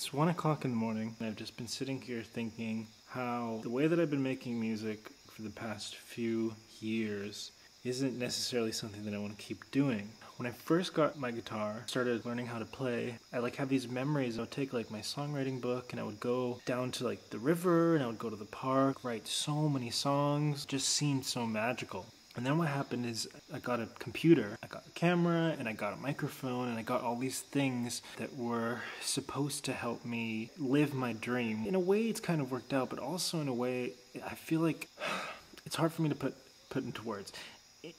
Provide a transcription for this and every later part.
It's one o'clock in the morning, and I've just been sitting here thinking how the way that I've been making music for the past few years isn't necessarily something that I want to keep doing. When I first got my guitar, started learning how to play, I like have these memories. I would take like my songwriting book and I would go down to like the river and I would go to the park, write so many songs. Just seemed so magical. And then what happened is I got a computer, I got a camera, and I got a microphone, and I got all these things that were supposed to help me live my dream. In a way, it's kind of worked out, but also in a way, I feel like it's hard for me to put put into words.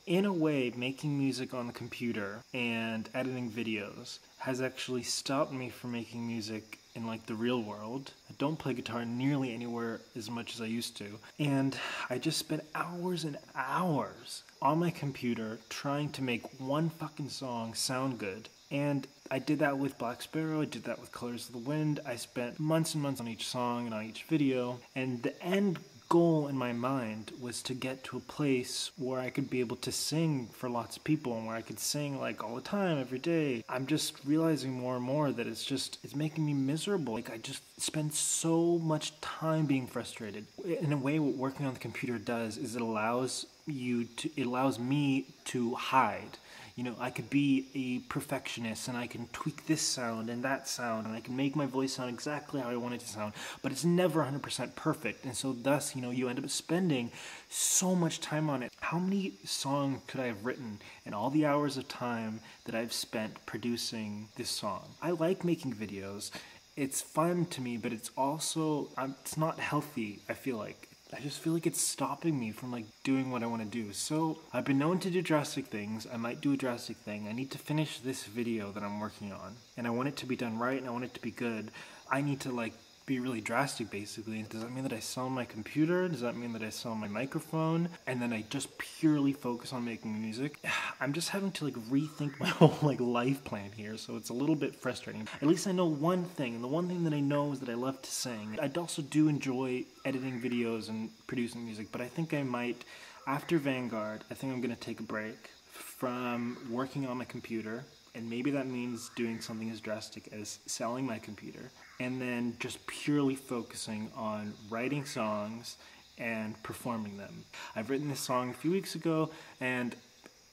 In a way, making music on the computer and editing videos has actually stopped me from making music in like the real world. I don't play guitar nearly anywhere as much as I used to. And I just spent hours and hours on my computer trying to make one fucking song sound good. And I did that with Black Sparrow, I did that with Colors of the Wind. I spent months and months on each song and on each video. And the end goal in my mind was to get to a place where I could be able to sing for lots of people and where I could sing like all the time, every day. I'm just realizing more and more that it's just, it's making me miserable. Like I just spend so much time being frustrated. In a way, what working on the computer does is it allows you to, it allows me to hide you know, I could be a perfectionist and I can tweak this sound and that sound and I can make my voice sound exactly how I want it to sound, but it's never 100% perfect. And so, thus, you know, you end up spending so much time on it. How many songs could I have written in all the hours of time that I've spent producing this song? I like making videos. It's fun to me, but it's also, um, it's not healthy, I feel like. I just feel like it's stopping me from like doing what I want to do. So I've been known to do drastic things. I might do a drastic thing. I need to finish this video that I'm working on and I want it to be done right and I want it to be good. I need to like be really drastic basically. Does that mean that I sell my computer? Does that mean that I sell my microphone? And then I just purely focus on making music? I'm just having to like rethink my whole like life plan here, so it's a little bit frustrating. At least I know one thing, and the one thing that I know is that I love to sing. I also do enjoy editing videos and producing music, but I think I might, after Vanguard, I think I'm gonna take a break from working on my computer and maybe that means doing something as drastic as selling my computer and then just purely focusing on writing songs and performing them. I've written this song a few weeks ago and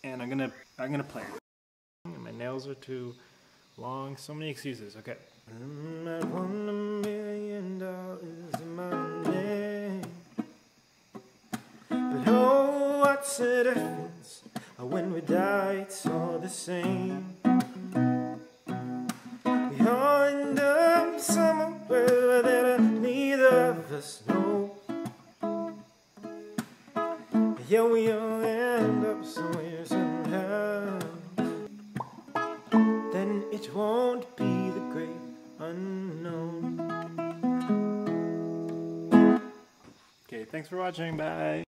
and I'm gonna I'm gonna play it. My nails are too long, so many excuses. Okay. But oh, what's when we die? It's all the same. Us know. Yeah, we all end up somewhere somehow. Then it won't be the great unknown. Okay, thanks for watching. Bye.